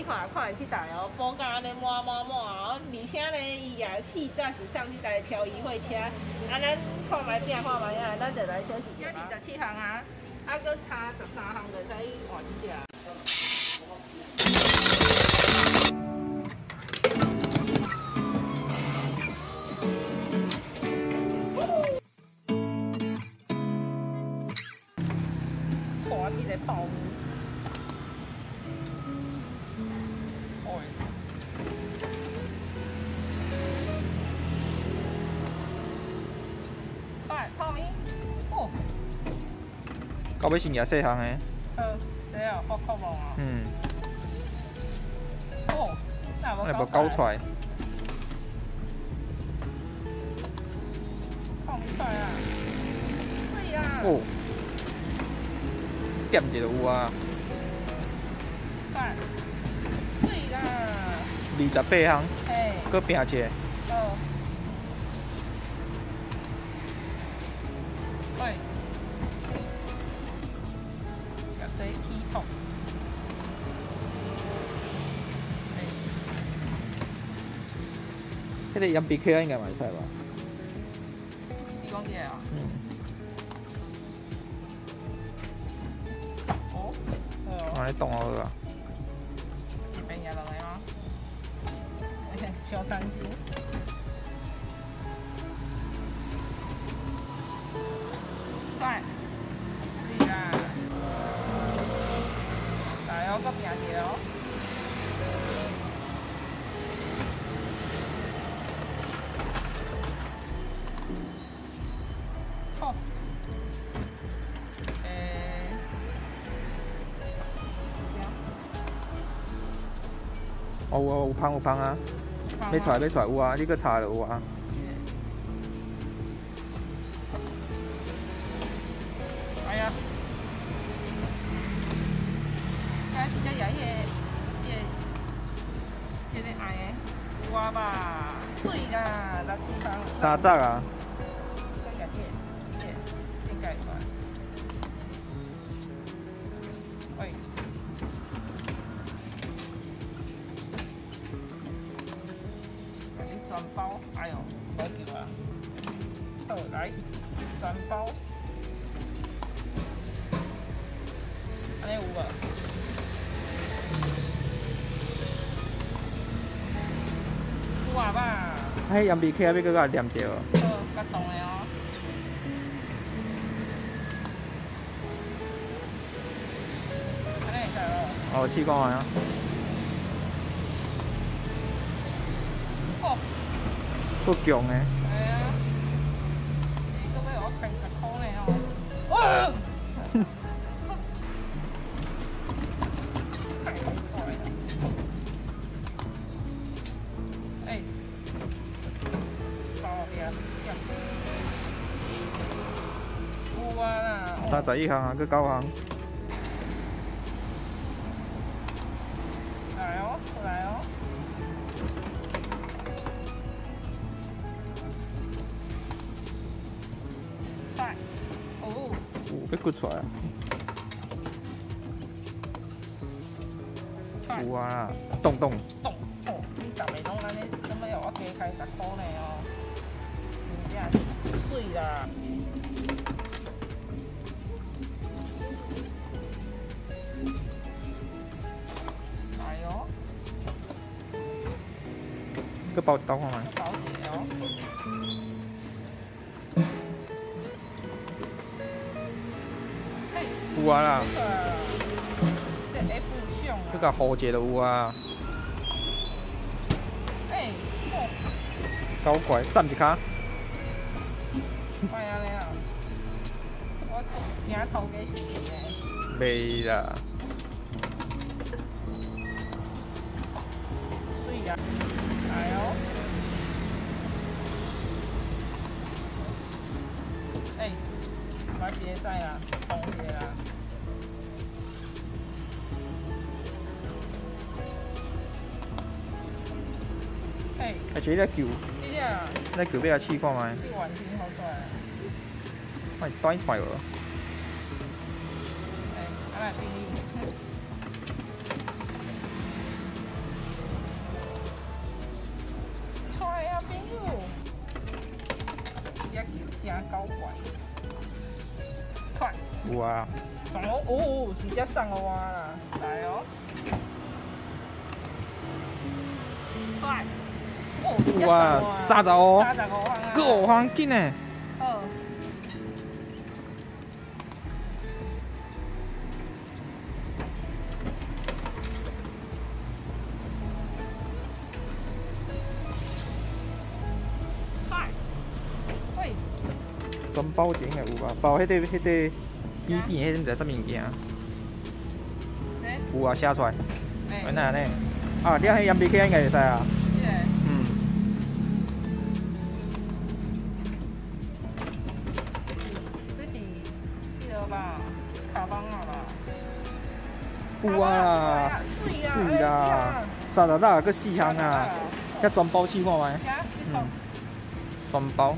你看看这台哦，保甲安尼满满满，而且呢，伊也四早是上这台漂移会车，啊，咱看卖变看卖啊，咱就来休息一下。二十七项啊，啊，搁差十三项就使换一只。看这个泡面。到尾是廿细项的，呃，对啊，好渴望啊，嗯，哦，那那无搞出来，泡面出来啊，对啊，哦，点一个有啊，快，对啦，二十八项，嘿，搁拼一个，甲这起头，嘿。迄个盐 B K 应该嘛会使吧？你讲几个啊？嗯，哦，对哦，安尼冻好啊，这边也落来吗？小担心。有有芳有芳啊，要出来要出来有啊，你搁查就有啊，哎呀，开始在摇迄个，迄个，迄个爱的，有啊吧？水啦，垃圾房。三十啊，来，全包。安尼有无？有啊吧？啊迄盐 B K 要搁甲念一个哦，好，较冻的哦。安尼会使哦。哦试看下啊，哦，够强的，他在一行啊，去高行。有要骨出来啊，有啊啦，冻冻，动哦，你逐个？拢安尼，怎么要我加开十箍呢哦？真正水啦！来哦，搁包一包看觅，有啊啦，这个这 F 上啊！搁甲糊一个有啊，哎，哦，搞怪，站一卡，哎安尼啊，我惊头家是呢。袂啦，对呀，来哦。哎，买别在啦，啊，一只球，一只，一只球要。快。阿爸给你。高管，快！哦哦，直接上了哇啦，来哦！快！哦，哇，三十五，三十五方啊！五方紧呢。好。全包钱的有啊，包迄个迄个笔电，迄种在啥物件？有啊，写出来。哎，那呢？啊，你迄 M B K 应该会使啊。有啊，是啦，三十六个四项啊，遐全包试看卖。嗯。全包。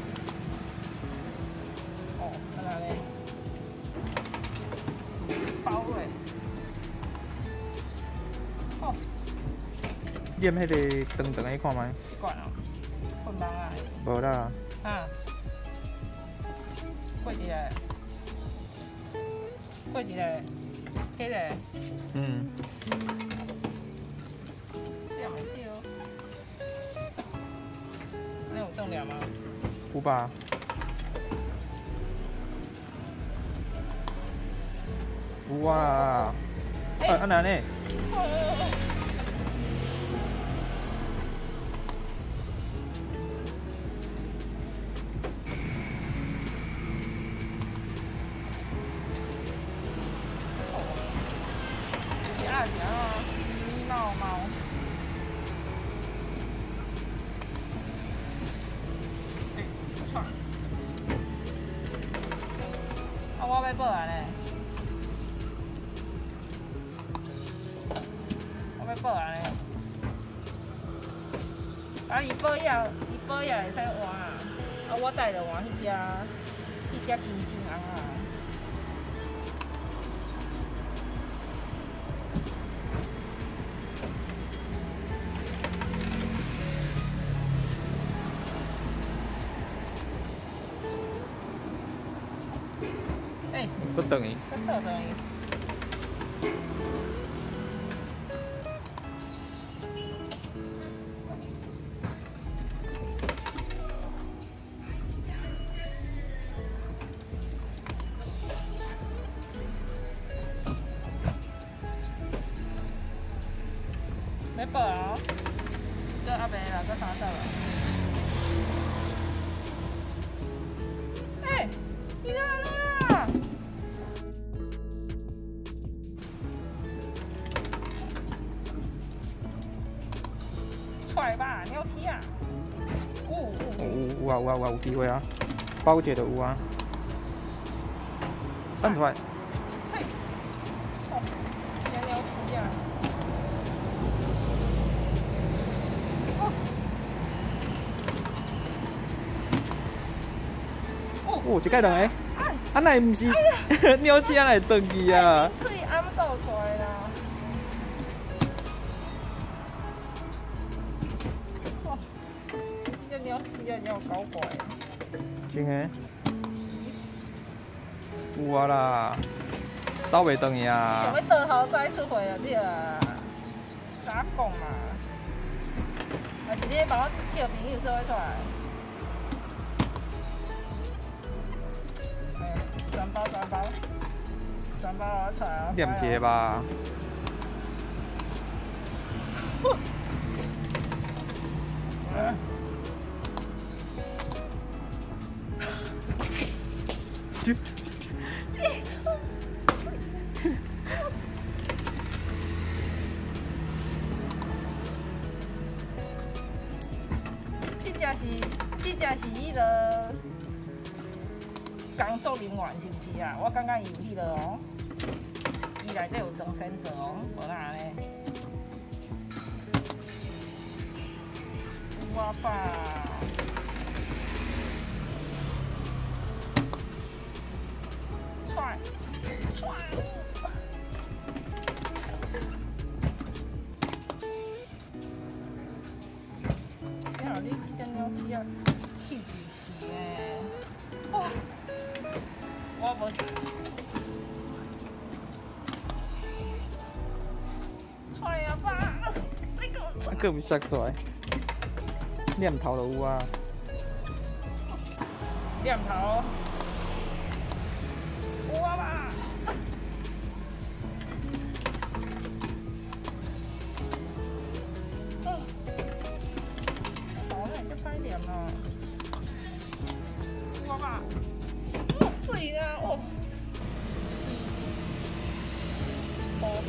点迄个长长的看卖。管哦，困忙啊。无啦。啊。过一个，过一个，迄个。嗯。那有重量吗？有吧。有啊。哎，啊哪呢？我要报啊嘞！我要报啊嘞！啊，伊报要，伊报要会使换啊！啊，我带着换迄只，迄只金金红啊！不等于。不等于。没报啊？这阿伯了，这啥事了？有啊有啊有啊有机会啊，包姐的有啊，翻出来。哦，哦，一盖两个，啊，那唔是尿气啊，来断去啊！搞怪，真诶，有啊啦，走袂动呀。想要倒后再出货啊？你啊，咋讲嘛？还是你帮我叫朋友做出来？哎，转包转包，转包我出来啊！点接吧。这是，这只是伊个工作人员是不是啊？我刚刚有迄个哦，伊内底有装身色哦，无哪呢？我爸。你真个。啊，个毋摔出来。念头就有啊。念头。有啊吧。耶，波波波波。这特色应该有啊。咦，好盖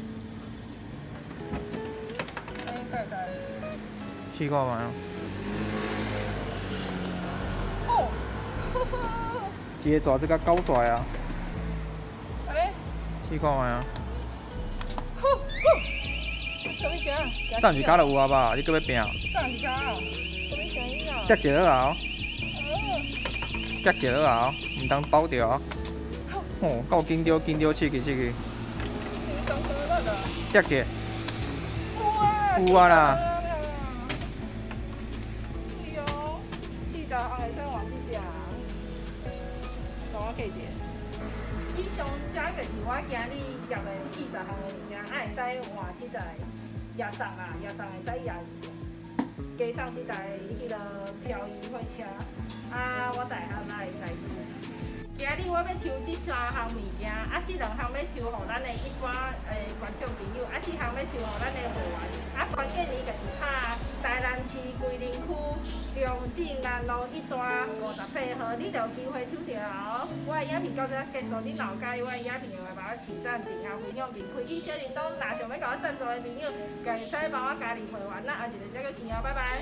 试过没有？哦，一个爪子甲狗爪啊。哎。试过没有？什么声？暂时卡就有啊吧？你搁要拼？暂时卡。什么声音啊？夹一了啊！夹一了啊！唔当包掉啊！哦，够紧张，紧张，刺激，刺激。夹一。有啊啦。会使换几只？我计者。以上这就是我今日夹的四十项的物件，啊会使换几只？夜送啊，夜送会使夜加送这台迄个漂移火车，啊，我大汉来来今日我要抽这三项物件，啊，这两项要抽给咱的一般诶观众朋友，啊，这项要抽给咱的会员，啊，关键你就是拍台南市桂林区中正南路一段五十八号，你就有机会抽到哦。我的影片到这结束，你了解我的影片的话，帮我起赞、订阅、分享、并开启小林东。若想要甲我赞助的朋友，可以使帮我加入会员，那后一个再个见哦，拜拜。